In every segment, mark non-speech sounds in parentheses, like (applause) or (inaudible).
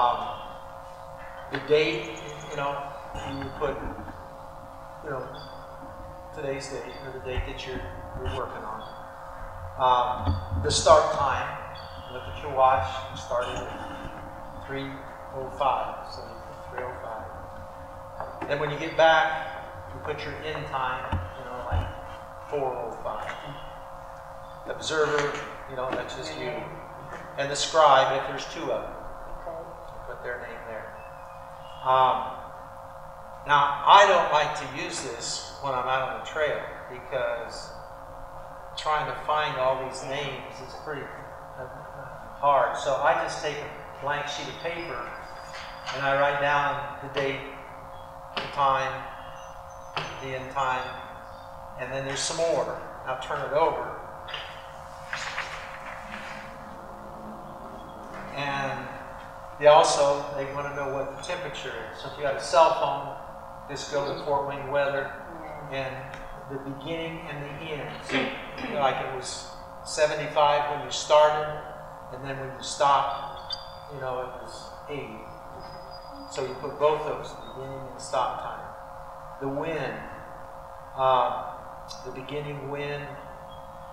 Um, the date, you know, you would put, you know, today's date or the date that you're, you're working on. Um, the start time, look at your watch, you started at 3.05, so you put 3.05. Then when you get back, you put your end time, you know, like 4.05. Observer, you know, that's just you. And the scribe, if there's two of them. Their name there. Um, now, I don't like to use this when I'm out on the trail because trying to find all these names is pretty hard. So I just take a blank sheet of paper and I write down the date, the time, the end time, and then there's some more. Now turn it over. They also, they want to know what the temperature is. So if you have a cell phone, just go to Fort Wayne weather and the beginning and the end. You know, like it was 75 when you started, and then when you stopped, you know, it was 80. So you put both those, beginning and stop time. The wind, um, the beginning wind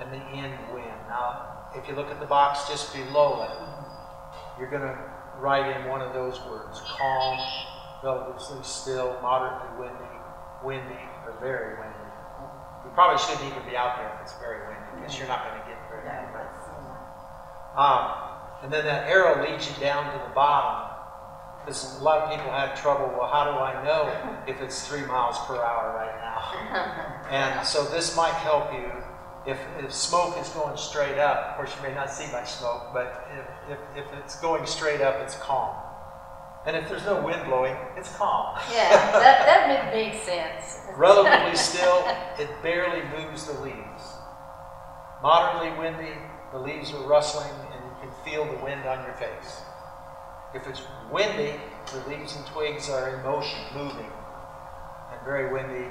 and the end wind. Now, if you look at the box just below it, you're going to write in one of those words calm, relatively still, moderately windy, windy, or very windy. You probably shouldn't even be out there if it's very windy because you're not going to get very windy. Um, and then that arrow leads you down to the bottom because a lot of people have trouble. Well, how do I know if it's three miles per hour right now? (laughs) And so this might help you. If, if smoke is going straight up, of course you may not see much smoke, but if, if, if it's going straight up, it's calm. And if there's no wind blowing, it's calm. Yeah, that, that would sense. (laughs) Relatively still, it barely moves the leaves. Moderately windy, the leaves are rustling and you can feel the wind on your face. If it's windy, the leaves and twigs are in motion, moving. And very windy,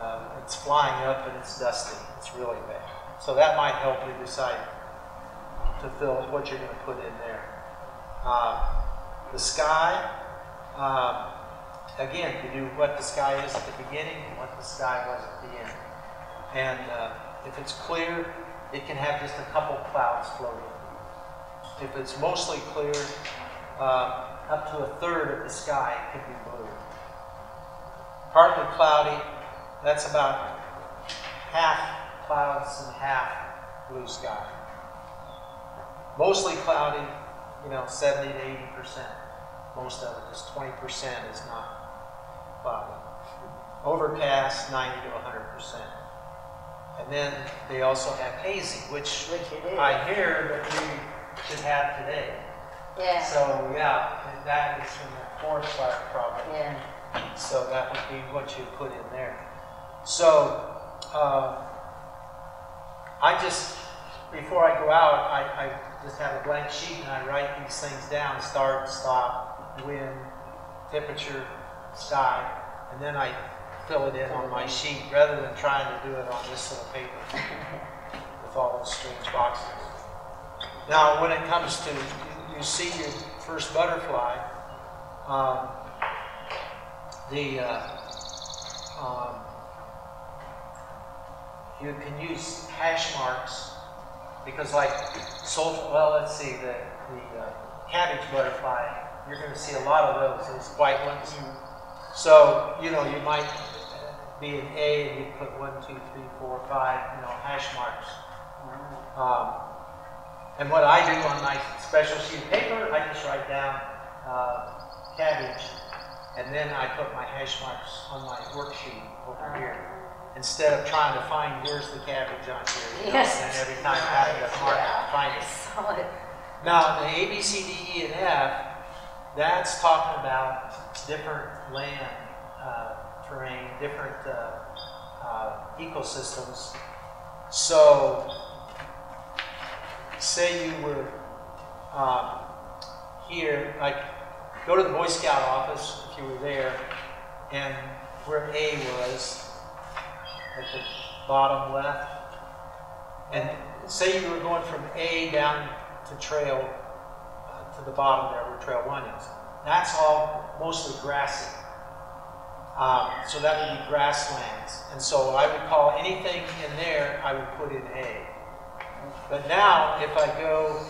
um, it's flying up and it's dusty. It's really bad. So that might help you decide to fill what you're going to put in there. Uh, the sky, um, again, you do what the sky is at the beginning and what the sky was at the end. And uh, if it's clear, it can have just a couple clouds floating. If it's mostly clear, uh, up to a third of the sky could be blue. Partly cloudy, that's about half clouds and half blue sky. Mostly cloudy, you know, 70 to 80 percent. Most of it, just 20 percent is not cloudy. Overcast, 90 to 100 percent. And then they also have hazy, which Which is. I hear that we should have today. Yeah, So, yeah, that is from the forest fire problem. yeah. So that would be what you put in there. So, uh, I just, before I go out, I, I just have a blank sheet and I write these things down, start, stop, wind, temperature, sky, and then I fill it in on my sheet rather than trying to do it on this little paper with all those strange boxes. Now, when it comes to, you, you see your first butterfly, um, the, uh, um, you can use hash marks because like sulfur, well, let's see, the, the uh, cabbage butterfly, you're going to see a lot of those, those white ones. So, you know, you might be an A and you put one, two, three, four, five, you know, hash marks. Um, and what I do on my special sheet of paper, I just write down uh, cabbage, and then I put my hash marks on my worksheet over here. Instead of trying to find where's the cabbage on here, you know, Yes. and every time having to mark it, find it. It. Now, the A, B, C, D, E, and F, that's talking about different land, uh, terrain, different uh, uh, ecosystems. So, say you were um, here, like, go to the Boy Scout office if you were there, and where A was, at the bottom left, and say you were going from A down to trail, uh, to the bottom there where trail one is. that's all mostly grassy. Um, so that would be grasslands. And so I would call anything in there, I would put in A. But now, if I go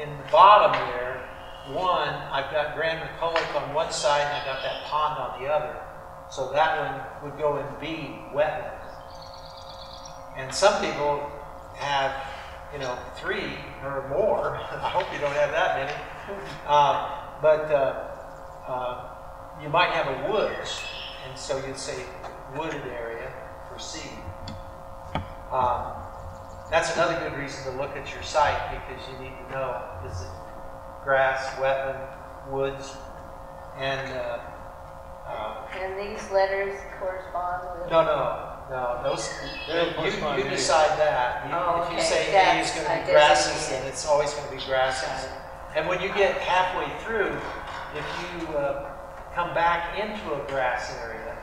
in the bottom there, one, I've got Grand McCulloch on one side and I've got that pond on the other. So that one would go in B, wetland. And some people have, you know, three or more. (laughs) I hope you don't have that many. Um, but uh, uh, you might have a woods, and so you'd say wooded area for C. Um, that's another good reason to look at your site because you need to know is it grass, wetland, woods, and uh, uh, And these letters correspond with? no, no, no, those, you, you decide that. You- Oh, If you okay, say A is gonna be grasses, then it's always gonna be grasses. And when you get halfway through, if you uh, come back into a grass area,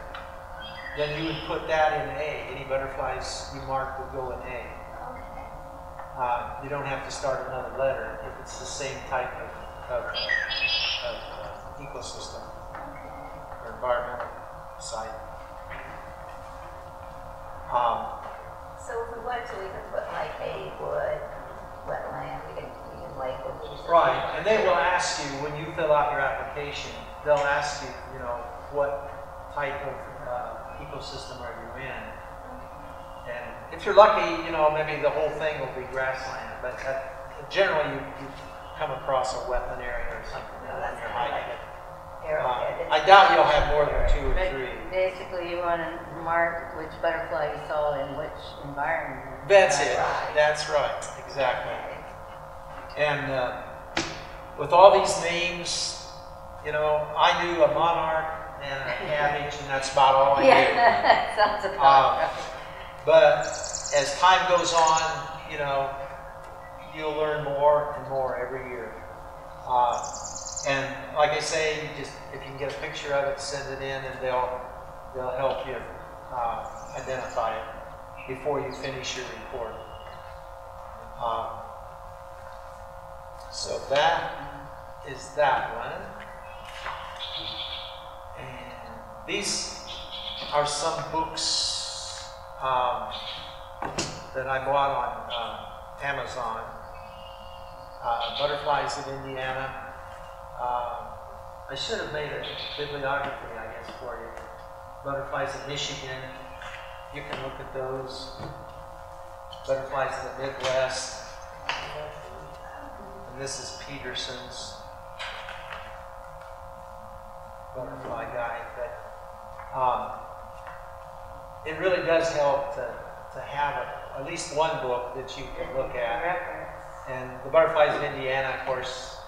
then you would put that in A. Any butterflies you mark would go in A. Okay. Uh, You don't have to start another letter if it's the same type of, of, of uh, ecosystem or environmental site. Um, So if we want to, we can put like a wood, wetland, we can, we can lake would use. it. Right, and they will ask you, when you fill out your application, they'll ask you, you know, what type of uh, ecosystem are you in? And if you're lucky, you know, maybe the whole thing will be grassland, but uh, generally you, you come across a wetland area or something No, that's you're kinda hiking. like Uh, I doubt you'll have more than two or But three. basically, you want to mark which butterfly you saw in which environment. That's it, Right. that's right, exactly. And uh, with all these names, you know, I knew a monarch and a (laughs) cabbage, and that's about all I knew. (laughs) Yeah, sounds Um, about right. But as time goes on, you know, you'll learn more and more every year. Uh, and like I say, you just if you can get a picture of it, send it in, and they'll they'll help you uh, identify it before you finish your report. Uh, so that is that one. And these are some books um, that I bought on uh, Amazon. Uh, Butterflies of Indiana. Um, I should have made a bibliography, I guess, for you. Butterflies of Michigan. You can look at those. Butterflies of the Midwest. And this is Peterson's butterfly guide. But um, it really does help to, to have a, at least one book that you can look at. And the Butterflies of Indiana, of course,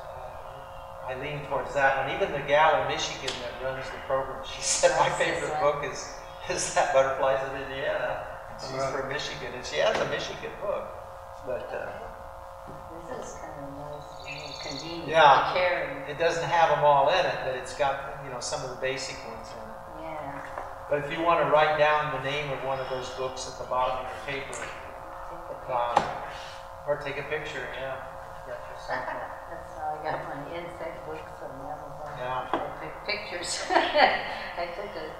I lean towards that one. Even the gal in Michigan that runs the program, she said my favorite book is, is that Butterflies of Indiana. She's Right. from Michigan, and she has a Michigan book. But uh, This is kind of nice, and convenient Yeah. to carry. it doesn't have them all in it, but it's got, you know, some of the basic ones in it. Yeah. But if you want to write down the name of one of those books at the bottom of your paper, Take a um, or take a picture, yeah. Got your sample. (laughs) That's how I got my insect books on Amazon. Yeah. I pictures. (laughs) I think a,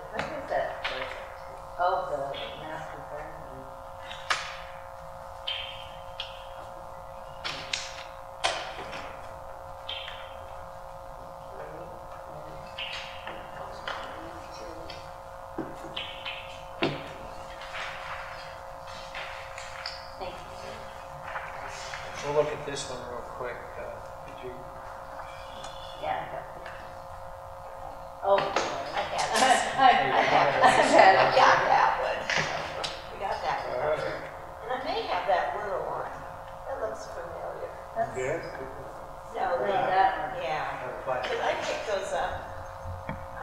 Yes. No, Like the- that one. yeah. Butterflies. Because I picked those up.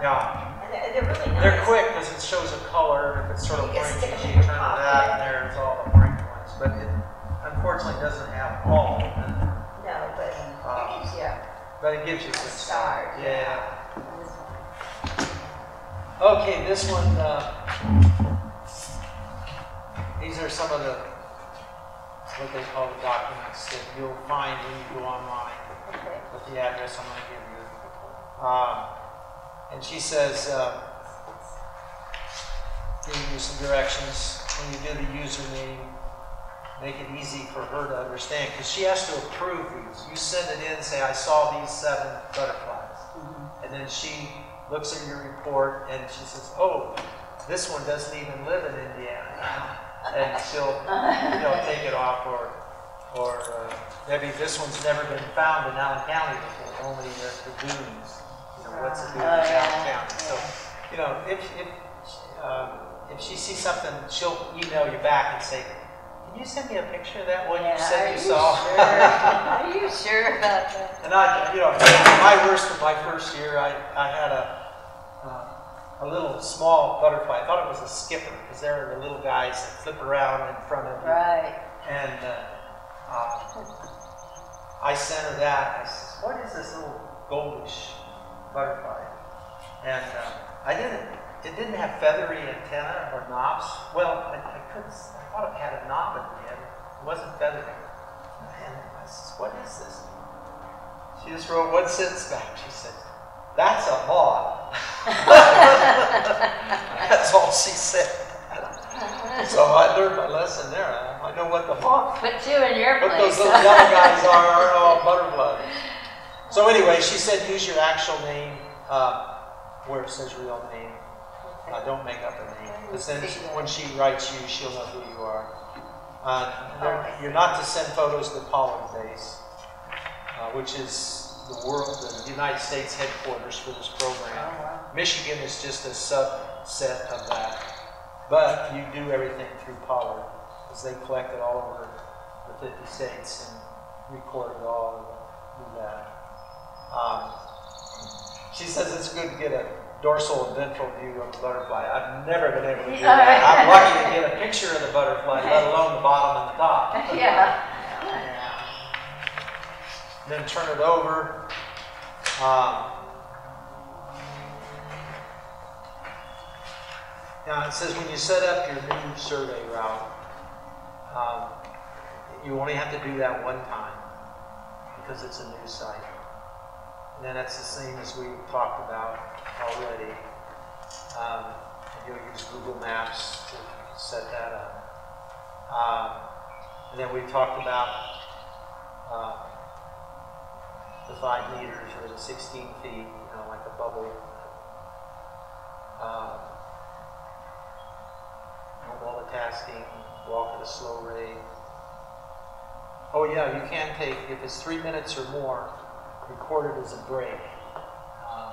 Yeah, And they're, they're really nice. they're quick because it shows a color. If it's sort of You can orange, stick you 'em in turn your to pocket. that, and there's all the orange ones. But it unfortunately doesn't have all of them. No, but Uh, it gives you But it gives you a good start. start. Yeah. This one. Okay, this one, uh, these are some of the, what they call the documents that you'll find when you go online Okay. with the address I'm going to give you. Um, and she says, uh, giving you some directions when you do the username, make it easy for her to understand because she has to approve these. You send it in, say, I saw these seven butterflies. And then she looks at your report and she says, oh, this one doesn't even live in Indiana. And she'll, you know, take it off or, or uh, maybe this one's never been found in Allen County before, only the, the dunes. You know, what's a dune in Oh, yeah, Allen County? So, you know, if, if, um, if she sees something, she'll email you back and say, can you send me a picture of that one you Yeah, said are you you saw? sure? (laughs) Are you sure about that? And I, you know, my worst of my first year, I, I had a, uh, a little small butterfly. I thought it was a skipper because there are the little guys that flip around in front of you. Right. And uh, uh, I sent her that. I said, what is this little goldish butterfly? And uh, I didn't, it didn't have feathery antenna or knobs. Well, I, I couldn't, I thought it had a knob at the end. It wasn't feathery. And I said, what is this? She just wrote one sentence back. She said, that's a moth. (laughs) That's all she said. So I learned my lesson there. I know what the moth Put you in your place. what those little yellow guys (laughs) are aren't all butterflies. So anyway, she said use your actual name uh, where it says your real name. Uh, don't make up a name. Because then she- when she writes you, she'll know who you are. Uh, you're- not to send photos to Pollard Base, uh, which is the world, the United States headquarters for this Oh, program. wow. Michigan is just a subset of that. But you do everything through Pollard, because they collect it all over the 50 states and record it all and do that. Um, she says it's good to get a dorsal and ventral view of the butterfly. I've never been able to do that. (laughs) I'm lucky to get a picture of the butterfly, let alone the bottom and the top. (laughs) Yeah. Then turn it over. Um, Now, it says when you set up your new survey route, um, you only have to do that one time because it's a new site. And then that's the same as we talked about already. Um, you'll use Google Maps to set that up. Um, and then we talked about uh, the five meters or the 16 feet, you know, like a bubble. Uh, no multitasking, walk at a slow rate. Oh yeah, you can take, if it's three minutes or more, record it as a break um,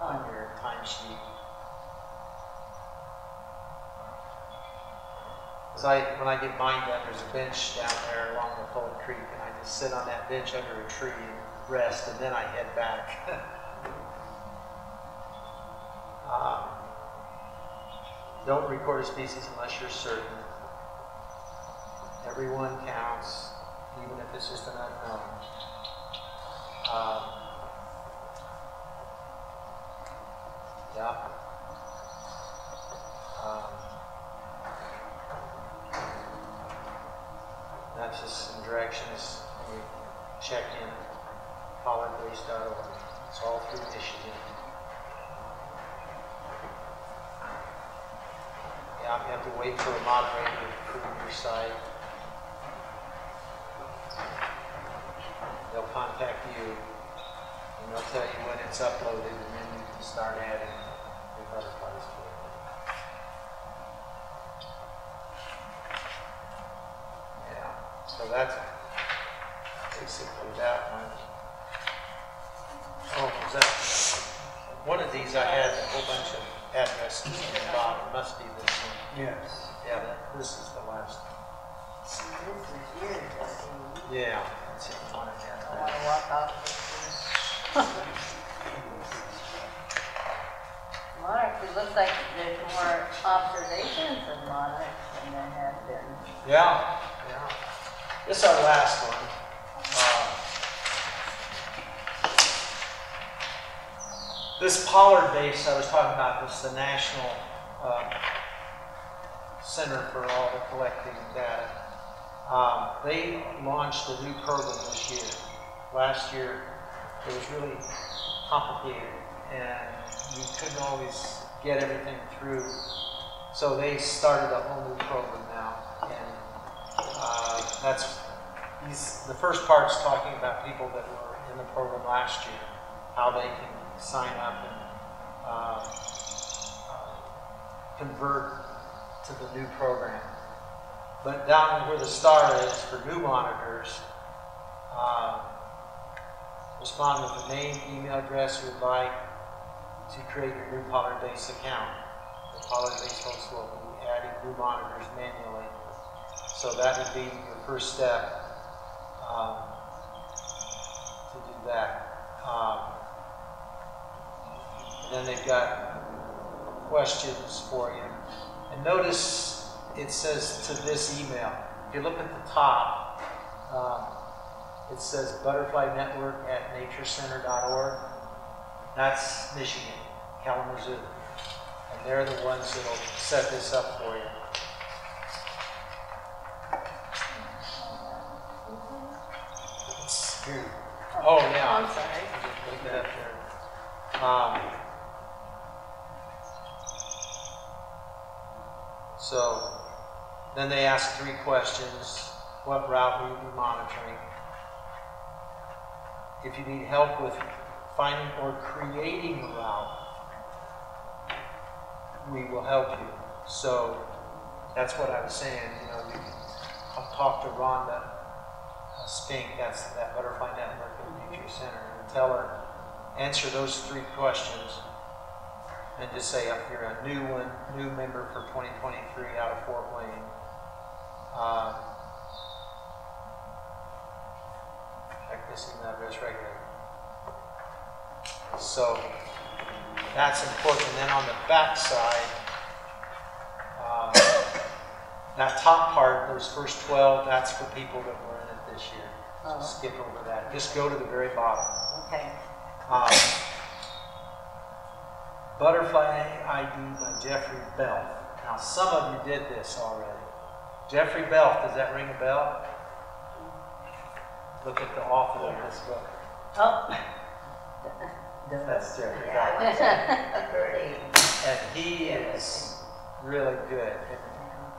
on your timesheet. Because I, when I get mine done, there's a bench down there along the Cold Creek, and I just sit on that bench under a tree rest, and then I head back. (laughs) um, don't record a species unless you're certain. Everyone counts, even if it's just an unknown. Um, yeah. Um, that's just some directions check in pollardbase.org. It's all through Michigan. Yeah, you have to wait for a moderator to approve your site. They'll contact you and they'll tell you when it's uploaded and then you can start adding your butterflies to it. Yeah, so that's basically that one. Oh, was that, one of these I had a whole bunch of addresses on the bottom, must be this one. Yes. Yeah, that- this is the last. This is yours. I Yeah. Let's one of don't want to walk off this. Monarch, it looks like there's more observations of monarchs than there have been. Yeah, yeah. This is our last one. This Pollard base I was talking about, is the National uh, Center for all the collecting data. Um, They launched a new program this year. Last year, it was really complicated and you couldn't always get everything through. So they started a whole new program now. And uh, that's, these, the first part's talking about people that were in the program last year, how they can sign up and uh, uh, convert to the new program. But down where the star is for new monitors, uh, respond with the name, email address you would like to create your new Pollard Base account. The Pollard Base host will be adding new monitors manually. So that would be your first step um, to do that. Um, then they've got questions for you. And notice it says to this email. If you look at the top, um, it says butterfly network at naturecenter.org. That's Michigan, Kalamazoo. And they're the ones that'll set this up for you. Here. Oh, yeah. I'm sorry. Look that up there. Um, so, then they ask three questions. What route will you be monitoring? If you need help with finding or creating a route, we will help you. So, that's what I was saying, you know, you, I'll talk to Rhonda uh, Spink, that's that Butterfly Network at Nature Center, and tell her, answer those three questions, and just say, if you're a new one, new member for 2023 out of Fort Wayne, uh, check this email address right here. So, that's important. And then on the back side, uh, that top part, those first 12, that's for people that were in it this year. So Oh. skip over that. Just go to the very bottom. Okay. Um, Butterfly ID by Jeffrey Belth. Now, some of you did this already. Jeffrey Belth, does that ring a bell? Look at the author of this book. Oh. That's Jeffrey Belth. (laughs) I went to a (laughs) birdie. And he is really good.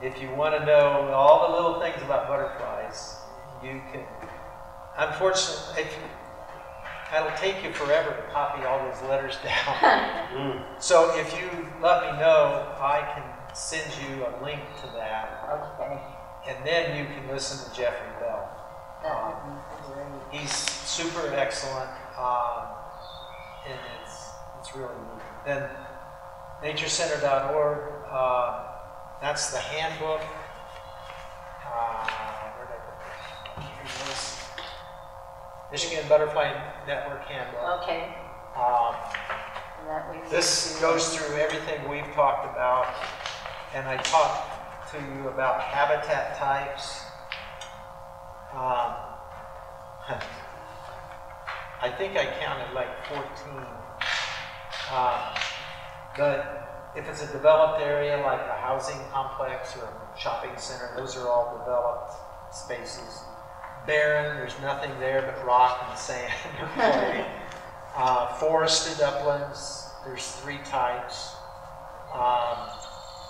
If you want to know all the little things about butterflies, you can. Unfortunately, if you, it'll take you forever to copy all those letters (laughs) down. (laughs) so if you let me know, I can send you a link to that, Okay. and then you can listen to Jeffrey Belth. That would be great. He's super excellent, um, and it's it's really neat. Then naturecenter.org, uh, that's the handbook. Uh, Michigan Butterfly Network Handbook. Okay. Um, that this goes through everything we've talked about, and I talked to you about habitat types. Um, (laughs) I think I counted like 14. Um, but if it's a developed area like a housing complex or a shopping center, those are all developed spaces. Barren, there's nothing there but rock and sand. (laughs) Uh, forested uplands, there's three types. Um,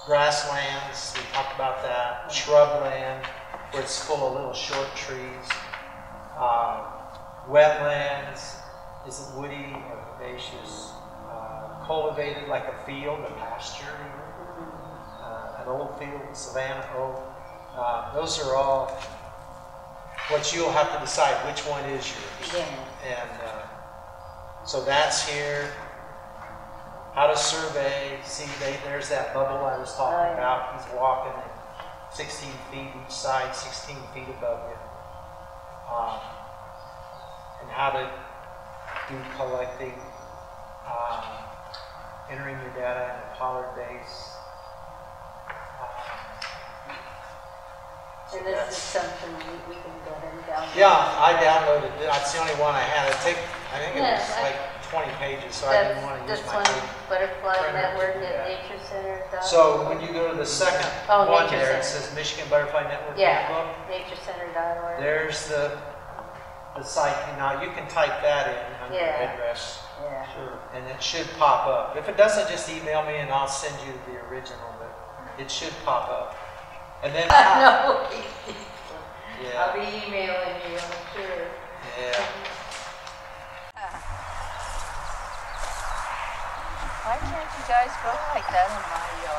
grasslands, we talked about that. Shrubland, where it's full of little short trees. Uh, wetlands, is it woody or herbaceous? Uh, cultivated like a field, a pasture. Uh, an old field, savanna oak. Uh, those are all what you'll have to decide which one is yours. Yeah. And uh, so that's here. How to survey. See, they, there's that bubble I was talking Oh, yeah. about. He's walking at 16 feet each side, 16 feet above you. Um, and how to do collecting, um, entering your data in a Pollard base. Yeah. we, we can go ahead and download. Yeah, I downloaded it. That's the only one I had. I think I think it was I, like 20 pages, so I didn't want to use my one, Butterfly Network at Nature Center. So when you go to the second oh, one Nature there, Center. it says Michigan Butterfly Network yeah. NatureCenter.org. There's the the site. Now you can type that in under yeah. address. Yeah. Sure. And it should pop up. If it doesn't, just email me and I'll send you the original. But it should pop up. And then. no. Yeah. I'll be emailing you, I'm sure. Yeah. Why can't you guys go like that on my yard?